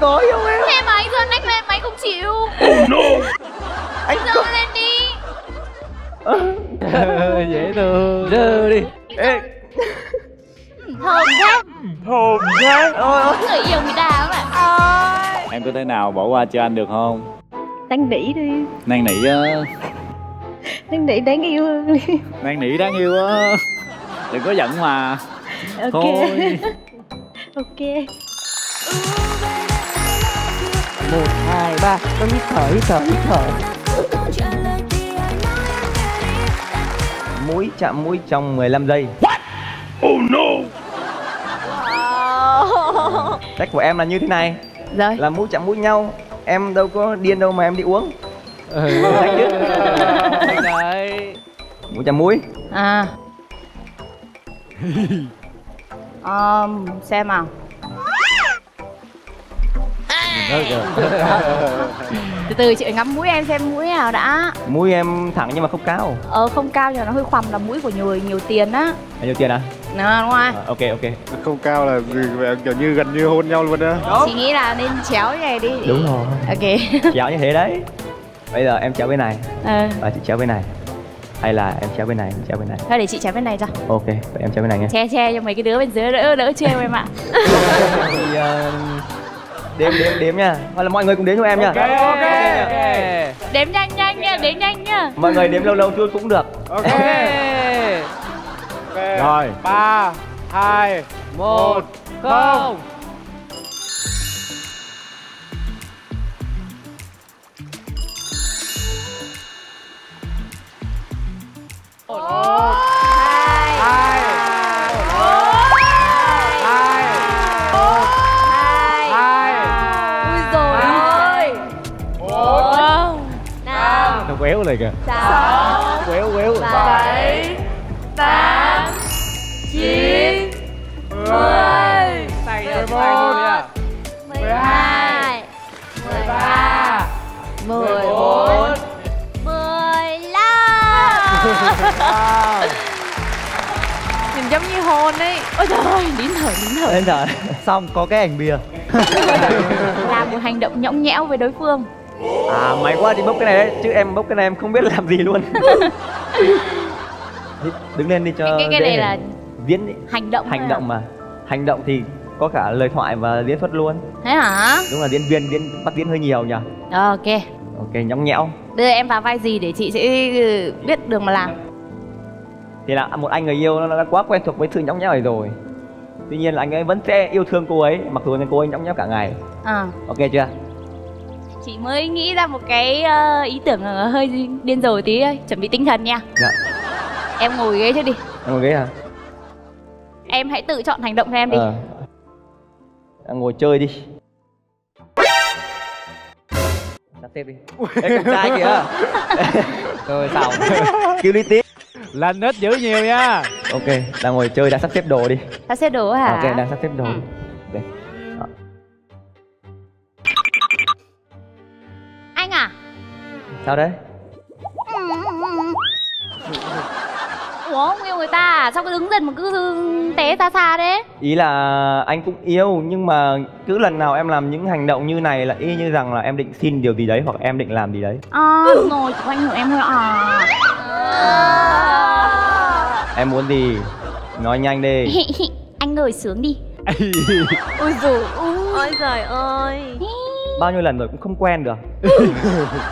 có yêu em? Thế mà anh giơ nách lên mà anh không chịu anh Giơ không lên đi. Dễ thương. Giờ đi. Ê. Thơm thế. Thồn thế. Người yêu người ta mà Ôi. Em có thể nào bỏ qua cho anh được không? Đang nỉ đi. Năn nỉ á. Đang nỉ đáng yêu hơn đi năn nỉ đáng yêu á. Đừng có giận mà Ok. Thôi. Ok một hai ba. Con hít thở hít thở hít thở. Mũi chạm mũi trong 15 giây. Cách của em là như thế này. Rồi. Là mũi chạm mũi nhau. Em đâu có điên đâu mà em đi uống. Ừ. Chứ. đấy. Mũi chạm mũi. À. Um, Xem nào. Từ từ chị ngắm mũi em xem mũi nào đã. Mũi em thẳng nhưng mà không cao. Ờ không cao nhưng mà nó hơi khoằm là mũi của người nhiều tiền á. Bao nhiêu tiền à? Nào đúng không à ok ok. Không cao là kiểu như gần như hôn nhau luôn á. Chị nghĩ là nên chéo như này đi. Đúng rồi. Ok. Chéo như thế đấy. Bây giờ em chéo bên này. Ờ. Và chị chéo bên này. Hay là em chéo bên này em chéo bên này. Thôi để chị chéo bên này cho. Ok vậy em chéo bên này nghe Che che cho mấy cái đứa bên dưới đỡ đỡ trêu em ạ. Thì ờ, đếm đếm đếm nha. Hoặc là mọi người cùng đếm cho em nha. Ok ok Đếm nhanh nhanh nha, đếm nhanh nha. Mọi người đếm lâu lâu chút cũng được. Ok. Rồi. Ba hai một không quéo này kìa. Sáu quéo quéo. Bảy Tám Chín Mười. Luôn nha Mười hai Mười ba Mười bốn Mười lăm. Nhìn giống như hôn ấy. Ôi trời ơi, nín thở, nín thở. Đến giờ xong có cái ảnh bìa. Làm một hành động nhõng nhẽo với đối phương à may quá đi bốc cái này đấy chứ em bốc cái này em không biết làm gì luôn. Đứng lên đi cho Cái, cái dễ này là diễn đi. hành động hành à? động mà. Hành động thì có cả lời thoại và diễn xuất luôn. Thế hả? đúng là diễn viên diễn bắt diễn hơi nhiều nhỉ? Ờ, ok. Ok nhõng nhẽo. Bây giờ em vào vai gì để chị sẽ ừ, biết đường mà làm? Thì là một anh người yêu nó đã quá quen thuộc với sự nhõng nhẽo này rồi. Tuy nhiên là anh ấy vẫn sẽ yêu thương cô ấy mặc dù là cô ấy nhõng nhẽo cả ngày. À ok chưa Chị mới nghĩ ra một cái ờ, ý tưởng ờ, hơi điên rồ tí ấy. Chuẩn bị tinh thần nha. Dạ. Em ngồi ghế trước đi. Em ngồi ghế à Em hãy tự chọn hành động cho em đi. Ờ. Em ngồi chơi đi. Sắp xếp đi. Ê con trai kìa. Rồi xong. Kêu đi tiếp. Lên ít dữ nhiều nha. Ok, đang ngồi chơi, đang sắp xếp đồ đi. Ta xếp đồ hả? Ok, đang sắp xếp đồ. Ừ. Sao đấy? Ủa không yêu người ta à? Sao cứ đứng dần mà cứ té xa xa đấy Ý là anh cũng yêu nhưng mà cứ lần nào em làm những hành động như này là y như rằng là em định xin điều gì đấy hoặc em định làm gì đấy. À đúng rồi Chúng anh hiểu em thôi à Em muốn gì? Nói nhanh đi. Anh ngồi xuống đi. Ui dồi Ôi trời ơi Bao nhiêu lần rồi cũng không quen được.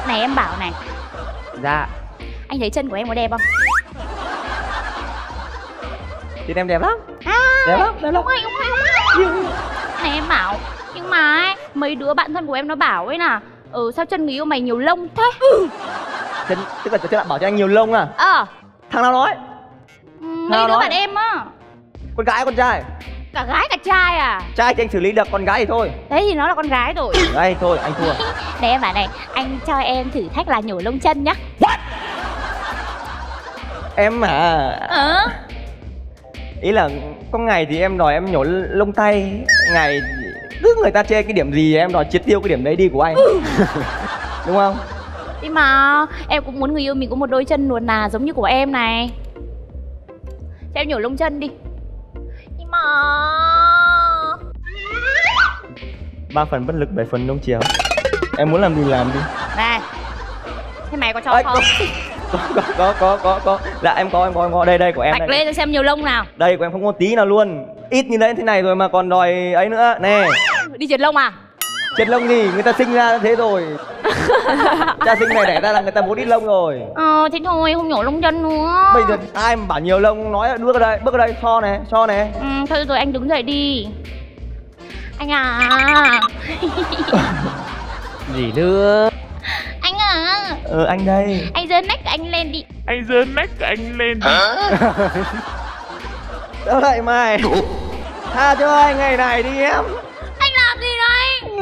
Này em bảo này. Dạ. Anh thấy chân của em có đẹp không? Thì em đẹp lắm. À Đẹp lắm, đẹp lắm. Không hay không hay Này em bảo Nhưng mà ấy, mấy đứa bạn thân của em nó bảo ấy là Ừ sao chân người yêu mày nhiều lông thế? Chân, Tức là chân bạn bảo cho anh nhiều lông à? Ờ. Thằng nào nói? ừ, Mấy đứa nói. bạn em á. Con gái con trai? Cả gái cả trai à? Trai thì anh xử lý được, con gái thì thôi. Thế thì nó là con gái rồi. Đây thôi, anh thua. Này em bảo này Anh cho em thử thách là nhổ lông chân nhá. Em à Ờ. Ý là có ngày thì em đòi em nhổ lông tay Ngày cứ người ta chê cái điểm gì em đòi triệt tiêu cái điểm đấy đi của anh. Đúng không? Nhưng mà em cũng muốn người yêu mình có một đôi chân nuột nà giống như của em này. Cho em nhổ lông chân đi mà. Ba phần bất lực bảy phần nông chiều. Em muốn làm gì làm đi. Này Thế mày có cho Ê, không? có có có có có có. Dạ em có em có em có. Đây đây của em Bạch đây lên cho xem nhiều lông nào. Đây của em không có tí nào luôn. Ít như đấy thế này rồi mà còn đòi ấy nữa. Nè. Đi triệt lông à? Chết lông gì người ta sinh ra thế rồi. Cha sinh này đẻ ra là người ta muốn ít lông rồi. Ờ thế thôi không nhổ lông chân nữa. Bây giờ ai mà bảo nhiều lông nói là bước ở đây bước ở đây so này so này Ừ thôi rồi anh đứng dậy đi. Anh à. Gì nữa? Anh à. Ờ anh đây. Anh giơ nách anh lên đi. Anh giơ nách anh lên đâu lại mày? Tha cho anh ngày này đi em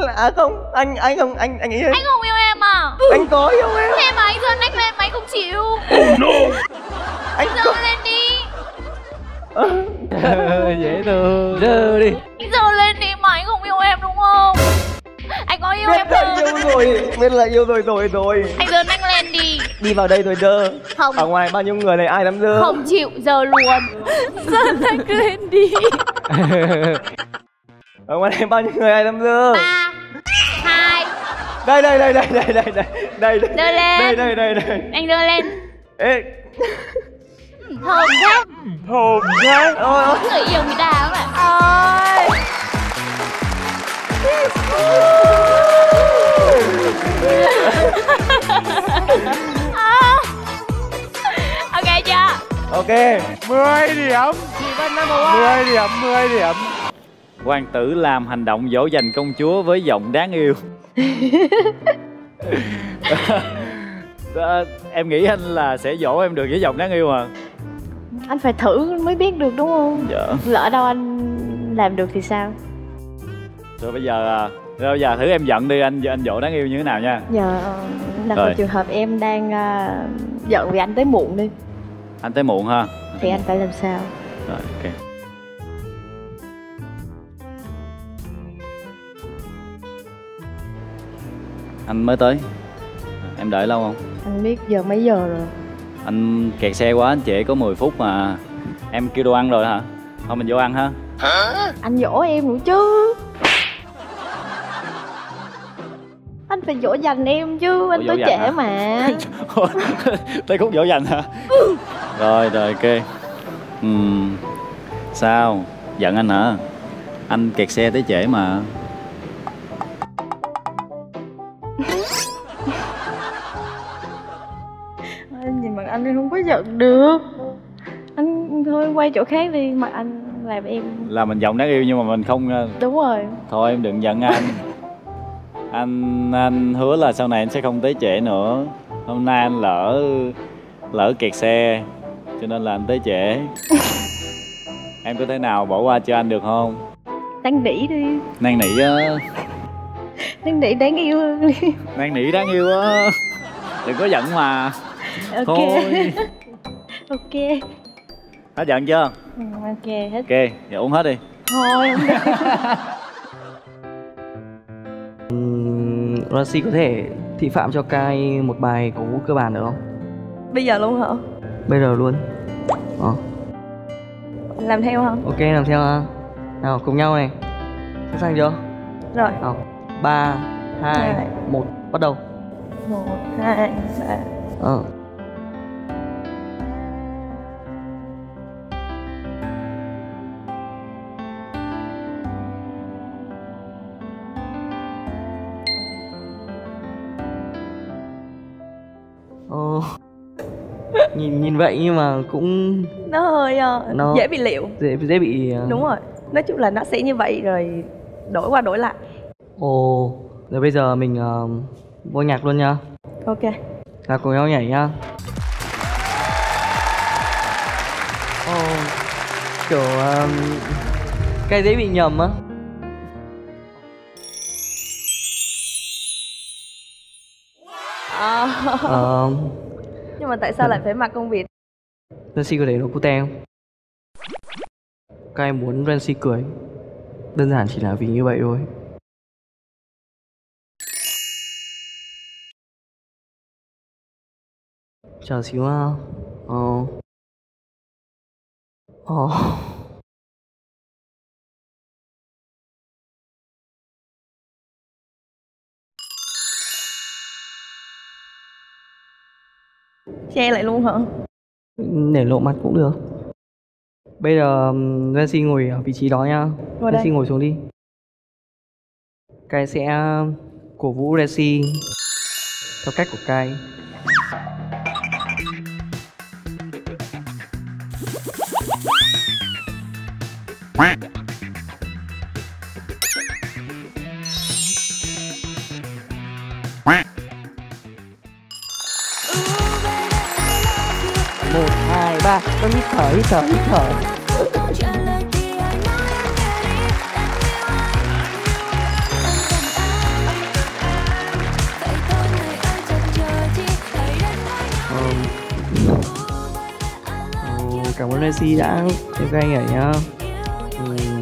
đấy? à không anh anh không anh anh nghĩ Anh không yêu em à? anh có yêu em. Thế mà anh giơ nách lên mà anh không chịu. Anh Giơ có lên đi. Dễ thương. Dơ đi. Anh giơ lên đi mà anh không yêu em đúng không? Anh có yêu biết em là không? yêu rồi biết là yêu rồi rồi rồi. Anh giơ nách lên đi. Đi vào đây rồi dơ Không. Ở ngoài bao nhiêu người này ai dám dơ Không chịu giờ luôn. Giơ nách lên đi ở ngoài này bao nhiêu người ai dám dơ ba hai. Đây đây đây đây đây đây đây đây đây. Dơ lên. đây đây đây đây. Anh giơ lên. Ê. Thơm thế. Thơm thế. Ôi ôi. Người yêu người ta mà Ôi. À. Ok chưa? ok. 10 điểm. Chị Vân one 10 điểm 10 điểm Hoàng tử làm hành động dỗ dành công chúa với giọng đáng yêu Ờ, Em nghĩ anh là sẽ dỗ em được với giọng đáng yêu à Anh phải thử mới biết được đúng không? Dạ Lỡ đâu anh làm được thì sao? Rồi bây giờ à, rồi bây giờ thử em giận đi anh anh dỗ đáng yêu như thế nào nha đặt Rồi. vào trường hợp em đang à, giận vì anh tới muộn đi Anh tới muộn ha Thì anh phải làm sao? Rồi ok Anh mới tới Em đợi lâu không? Anh biết giờ mấy giờ rồi Anh kẹt xe quá, anh trễ có 10 phút mà Em kêu đồ ăn rồi hả? Thôi mình vô ăn ha Anh dỗ em nữa chứ Anh phải dỗ dành em chứ Anh tới trễ hả? mà Tới khúc dỗ dành hả? Rồi rồi ok Ừm, Sao? Giận anh hả? Anh kẹt xe tới trễ mà giận được. Anh thôi quay chỗ khác đi Mặt anh làm em. Là mình giọng đáng yêu nhưng mà mình không ờ, Đúng rồi. Thôi em đừng giận anh. Anh anh hứa là sau này anh sẽ không tới trễ nữa. Hôm nay anh lỡ lỡ kẹt xe Cho nên là anh tới trễ. Em có thể nào bỏ qua cho anh được không? Đang đỉ đi. Năn nỉ á. Đang đỉ đáng yêu hơn đi. Năn nỉ đáng yêu á. Đừng có giận mà. Ok. Thôi Ok Hết giận chưa? Ừ, Ok hết Ok, giờ uống hết đi Thôi không được Rossi có thể thị phạm cho Kai một bài cổ vũ cơ bản được không? Bây giờ luôn hả? Bây giờ luôn. Ờ, Làm theo hả? ok làm theo ha. Nào cùng nhau này. Sẵn sàng chưa? Rồi Nào. 3 2 Hai. 1 bắt đầu. một hai ba Ờ. nhìn nhìn vậy nhưng mà cũng Nó hơi ờ, Nó- dễ bị liệu dễ dễ bị ờ, Đúng rồi Nói chung là nó sẽ như vậy rồi đổi qua đổi lại Ồ, rồi bây giờ mình ờ, vô nhạc luôn nhá. Ok Là cùng nhau nhảy nhá. Ồ, kiểu um, cái dễ bị nhầm á. Ờ, nhưng mà tại sao lại phải mặc con vịt? Renzi có để nó cute không? Các em muốn Renzi cười. Đơn giản chỉ là vì như vậy thôi. Chờ xíu à Ờ. Ờ. che lại luôn hả? Để lộ mặt cũng được. Bây giờ Rensi ngồi ở vị trí đó nha. Ngồi. Rensi ngồi xuống đi. Kai sẽ cổ vũ Rensi theo cách của Kai một, hai, ba. Con hít thở hít thở hít thở. Cảm ơn Messi đã cho các anh ở nhá.